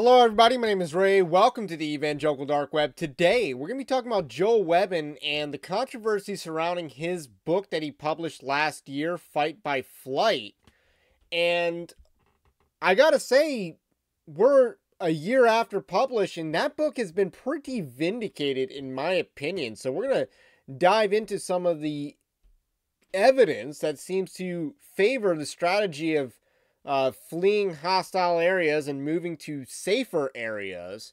Hello, everybody. My name is Ray. Welcome to the Evangelical Dark Web. Today, we're going to be talking about Joel Webbon and the controversy surrounding his book that he published last year, Fight by Flight. And I got to say, we're a year after publishing. That book has been pretty vindicated, in my opinion. So, we're going to dive into some of the evidence that seems to favor the strategy of uh, fleeing hostile areas and moving to safer areas,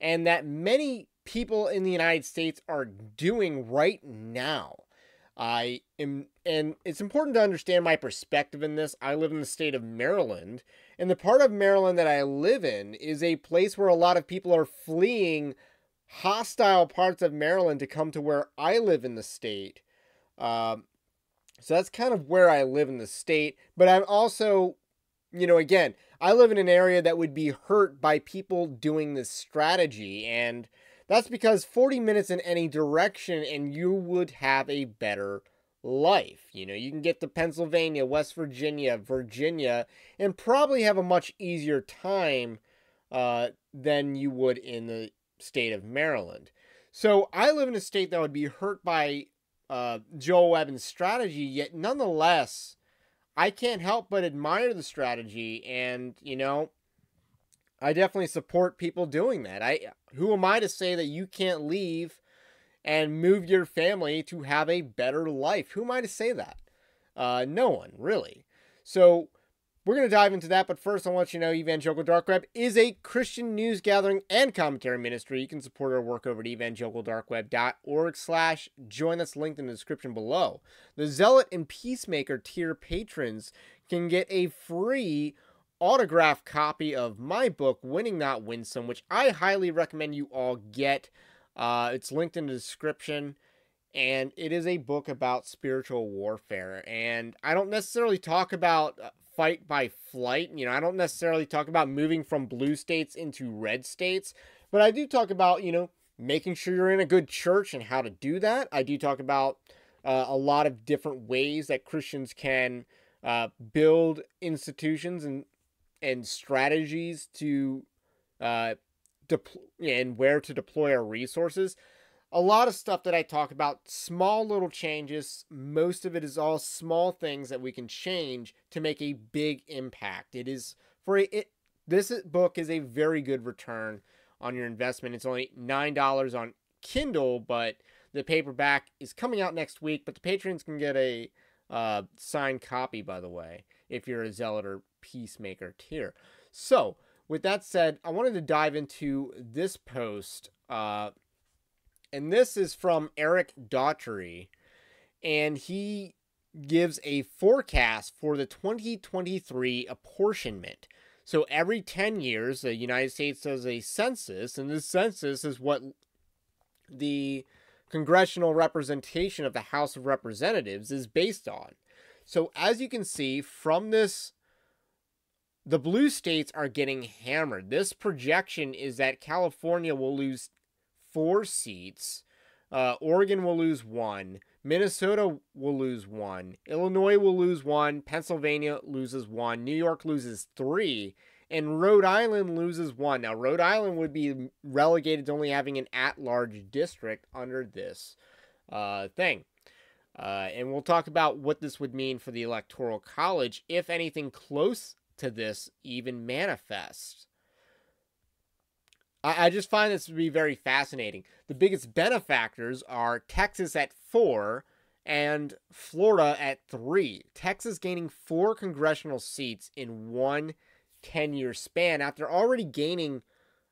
and that many people in the United States are doing right now. I am, and it's important to understand my perspective in this. I live in the state of Maryland, and the part of Maryland that I live in is a place where a lot of people are fleeing hostile parts of Maryland to come to where I live in the state. Um, so that's kind of where I live in the state, but I'm also you know, again, I live in an area that would be hurt by people doing this strategy. And that's because 40 minutes in any direction and you would have a better life. You know, you can get to Pennsylvania, West Virginia, Virginia, and probably have a much easier time uh, than you would in the state of Maryland. So I live in a state that would be hurt by uh, Joel Webbon's strategy, yet nonetheless, I can't help but admire the strategy and, you know, I definitely support people doing that. I who am I to say that you can't leave and move your family to have a better life? Who am I to say that? Uh, no one, really. So we're going to dive into that, but first I want you to know Evangelical Dark Web is a Christian news gathering and commentary ministry. You can support our work over at evangelicaldarkweb.org slash join. That's linked in the description below. The Zealot and Peacemaker tier patrons can get a free autograph copy of my book, Winning Not Winsome, which I highly recommend you all get. Uh, it's linked in the description and it is a book about spiritual warfare. And I don't necessarily talk about uh, fight by flight. You know, I don't necessarily talk about moving from blue states into red states, but I do talk about, you know, making sure you're in a good church and how to do that. I do talk about uh, a lot of different ways that Christians can uh, build institutions and and strategies to uh, deploy and where to deploy our resources a lot of stuff that I talk about, small little changes. Most of it is all small things that we can change to make a big impact. It is for a, it. This book is a very good return on your investment. It's only nine dollars on Kindle, but the paperback is coming out next week. But the patrons can get a uh, signed copy, by the way, if you're a zealot or peacemaker tier. So, with that said, I wanted to dive into this post. Uh, and this is from Eric Daugherty, and he gives a forecast for the 2023 apportionment. So every 10 years, the United States does a census, and this census is what the congressional representation of the House of Representatives is based on. So as you can see from this, the blue states are getting hammered. This projection is that California will lose four seats. Uh, Oregon will lose one. Minnesota will lose one. Illinois will lose one. Pennsylvania loses one. New York loses three. And Rhode Island loses one. Now, Rhode Island would be relegated to only having an at large district under this uh, thing. Uh, and we'll talk about what this would mean for the Electoral College if anything close to this even manifests. I, I just find this to be very fascinating. The biggest benefactors are Texas at four and Florida at three. Texas gaining four congressional seats in one 10 year span after already gaining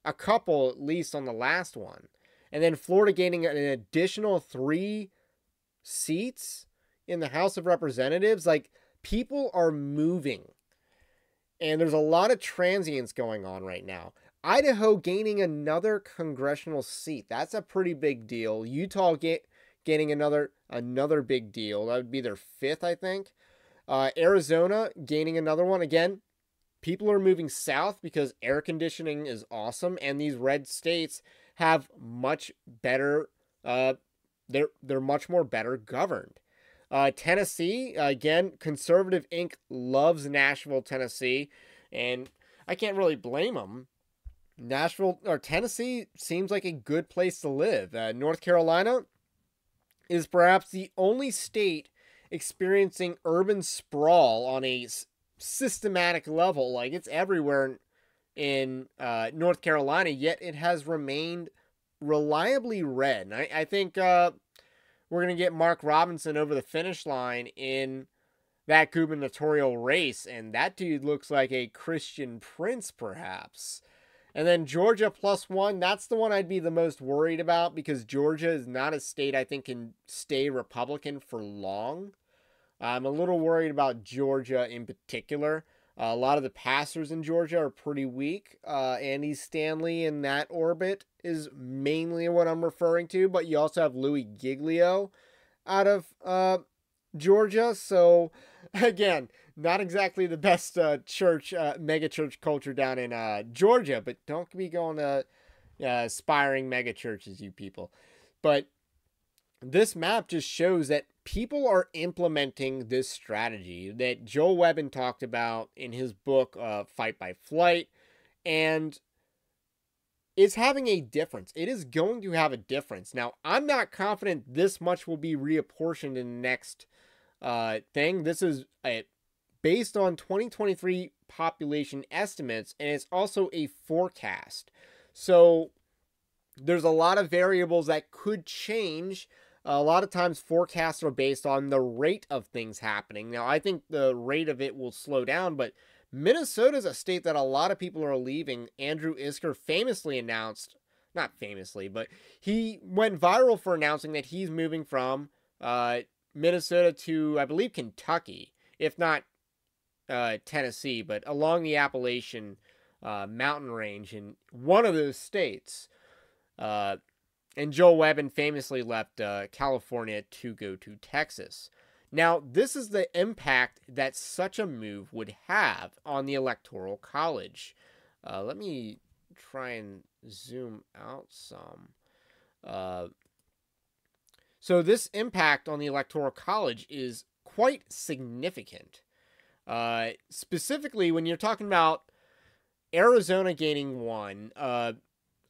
a couple at least on the last one. And then Florida gaining an additional three seats in the House of Representatives. Like, people are moving. And there's a lot of transients going on right now. Idaho gaining another congressional seat. That's a pretty big deal. Utah get, gaining another another big deal. That would be their fifth, I think. Uh, Arizona gaining another one. Again, people are moving south because air conditioning is awesome, and these red states have much better. Uh, they're they're much more better governed. Uh, Tennessee again, conservative Inc. loves Nashville, Tennessee, and I can't really blame them Nashville or Tennessee seems like a good place to live. Uh, North Carolina is perhaps the only state experiencing urban sprawl on a systematic level. Like it's everywhere in uh, North Carolina, yet it has remained reliably red. And I, I think uh, we're going to get Mark Robinson over the finish line in that gubernatorial race, and that dude looks like a Christian prince, perhaps. And then Georgia plus one, that's the one I'd be the most worried about because Georgia is not a state I think can stay Republican for long. I'm a little worried about Georgia in particular. Uh, a lot of the passers in Georgia are pretty weak. Uh, Andy Stanley in that orbit is mainly what I'm referring to, but you also have Louie Giglio out of uh, Georgia. So, again, not exactly the best uh, church, uh, mega church culture down in uh, Georgia, but don't be going to uh, aspiring mega churches, you people. But this map just shows that people are implementing this strategy that Joe Webbon talked about in his book, uh, Fight by Flight, and is having a difference. It is going to have a difference. Now, I'm not confident this much will be reapportioned in the next uh, thing. This is a, based on 2023 population estimates, and it's also a forecast. So there's a lot of variables that could change a lot of times forecasts are based on the rate of things happening. Now, I think the rate of it will slow down, but Minnesota is a state that a lot of people are leaving. Andrew Isker famously announced, not famously, but he went viral for announcing that he's moving from uh, Minnesota to, I believe, Kentucky, if not uh, Tennessee, but along the Appalachian uh, mountain range in one of those states. Uh, and Joe Webbon famously left uh, California to go to Texas. Now, this is the impact that such a move would have on the Electoral College. Uh, let me try and zoom out some. So, this impact on the Electoral College is quite significant. Uh, specifically, when you're talking about Arizona gaining one, uh,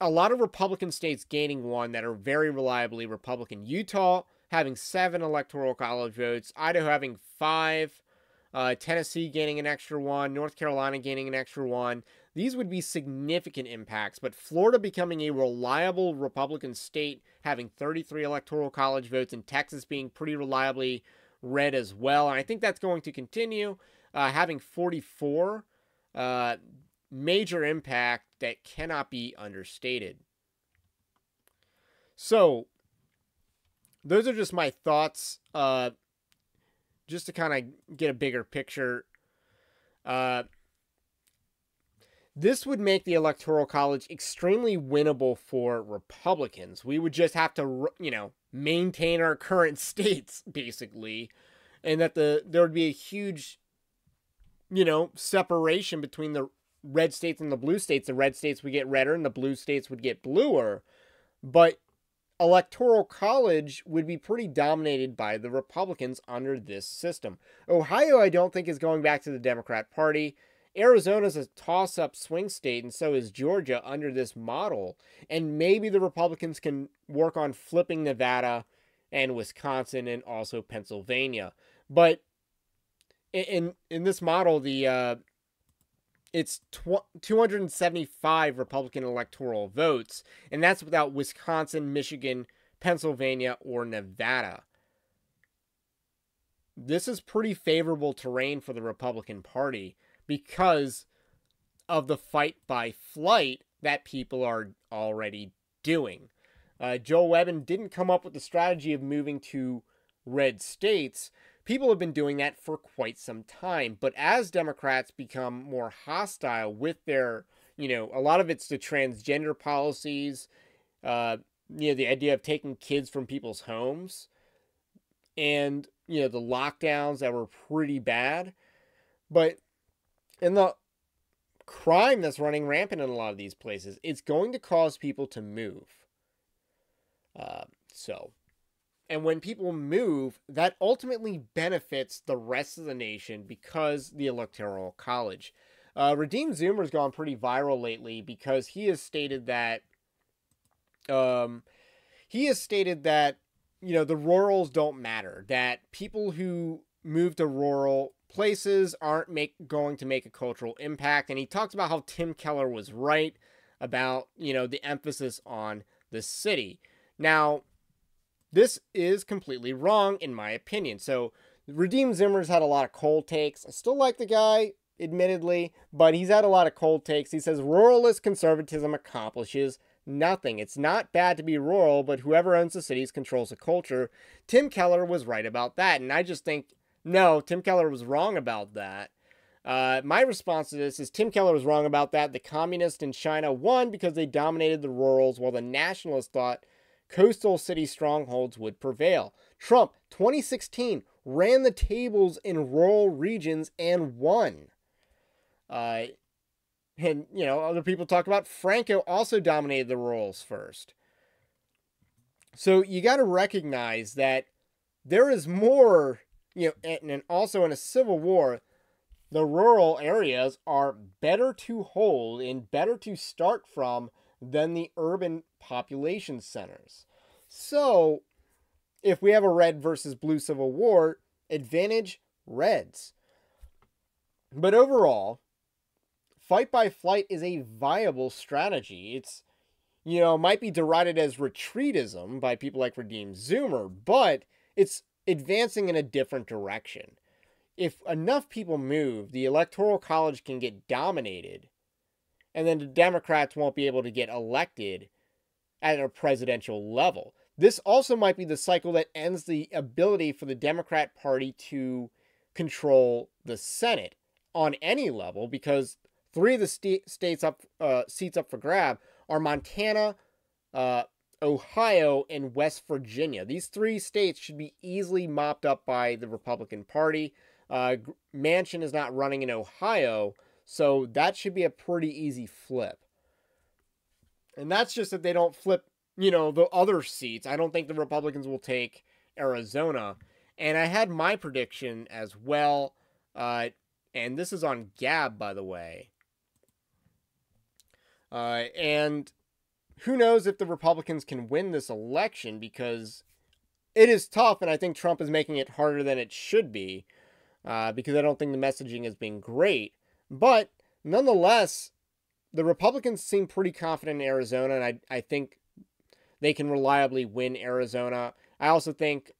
a lot of Republican states gaining one that are very reliably Republican. Utah having seven electoral college votes, Idaho having five, uh, Tennessee gaining an extra one, North Carolina gaining an extra one. These would be significant impacts, but Florida becoming a reliable Republican state, having 33 electoral college votes, and Texas being pretty reliably red as well. And I think that's going to continue. Uh, having 44, uh, major impact that cannot be understated. So, those are just my thoughts. Uh, just to kind of get a bigger picture. Uh, this would make the Electoral College extremely winnable for Republicans. We would just have to, you know, maintain our current states, basically, and that the there would be a huge, you know, separation between the red states and the blue states, the red states would get redder and the blue states would get bluer. But electoral college would be pretty dominated by the Republicans under this system. Ohio, I don't think, is going back to the Democrat Party. Arizona's a toss up swing state, and so is Georgia under this model. And maybe the Republicans can work on flipping Nevada and Wisconsin and also Pennsylvania. But in in this model, the uh, it's tw- 275 Republican electoral votes, and that's without Wisconsin, Michigan, Pennsylvania, or Nevada. This is pretty favorable terrain for the Republican Party because of the fight by flight that people are already doing. Uh, Joe Webbon didn't come up with the strategy of moving to red states people have been doing that for quite some time. But as Democrats become more hostile with their, you know, a lot of it's the transgender policies, uh, you know, the idea of taking kids from people's homes, and you know the lockdowns that were pretty bad, but in the crime that's running rampant in a lot of these places, it's going to cause people to move. Uh, so and when people move, that ultimately benefits the rest of the nation because the Electoral College. Uh, Redeem Zoomer's gone pretty viral lately because he has stated that, um, he has stated that, you know, the rurals don't matter. That people who move to rural places aren't make going to make a cultural impact. And he talks about how Tim Keller was right about, you know, the emphasis on the city. Now, this is completely wrong in my opinion. So, Redeem Zoomer's had a lot of cold takes. I still like the guy, admittedly, but he's had a lot of cold takes. He says ruralist conservatism accomplishes nothing. It's not bad to be rural, but whoever owns the cities controls the culture. Tim Keller was right about that, and I just think no, Tim Keller was wrong about that. Uh, my response to this is Tim Keller was wrong about that. The communists in China won because they dominated the rurals, while the nationalists thought coastal city strongholds would prevail. Trump, 2016, ran the tables in rural regions and won. Uh, and, you know, other people talk about Franco also dominated the rurals first. So you got to recognize that there is more you know, and, and also in a civil war, the rural areas are better to hold and better to start from than the urban population centers. So, if we have a red versus blue civil war, advantage reds. But overall, fight by flight is a viable strategy. It's, you know, might be derided as retreatism by people like Redeem Zoomer, but it's advancing in a different direction. If enough people move, the Electoral College can get dominated, and then the Democrats won't be able to get elected at a presidential level. This also might be the cycle that ends the ability for the Democrat Party to control the Senate on any level because three of the st- states up uh, seats up for grab are Montana, uh, Ohio, and West Virginia. These three states should be easily mopped up by the Republican Party. Uh, Manchin is not running in Ohio, so that should be a pretty easy flip. And that's just if they don't flip, you know, the other seats. I don't think the Republicans will take Arizona. And I had my prediction as well. Uh, and this is on Gab, by the way. Uh, and who knows if the Republicans can win this election because it is tough, and I think Trump is making it harder than it should be uh, because I don't think the messaging has been great. But nonetheless, the Republicans seem pretty confident in Arizona, and I, I think they can reliably win Arizona. I also think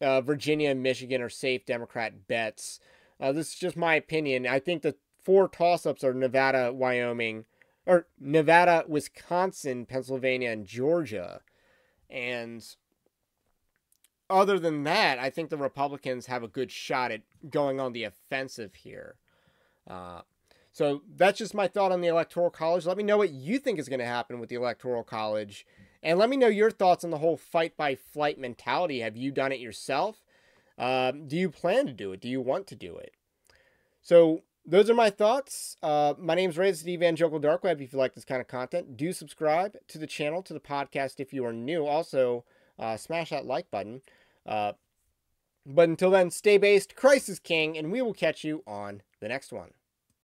uh, Virginia and Michigan are safe Democrat bets. Uh, this is just my opinion. I think the four toss ups are Nevada, Wyoming, or Nevada, Wisconsin, Pennsylvania, and Georgia. And other than that, I think the Republicans have a good shot at going on the offensive here. Uh, so that's just my thought on the Electoral College. Let me know what you think is going to happen with the Electoral College. And let me know your thoughts on the whole fight by flight mentality. Have you done it yourself? Uh, do you plan to do it? Do you want to do it? So those are my thoughts. Uh, my name's Ray. This is Evangelical Dark Web. If you like this kind of content, do subscribe to the channel, to the podcast if you are new. Also, uh, smash that like button. Uh, but until then, stay based. Christ is King, and we will catch you on the next one.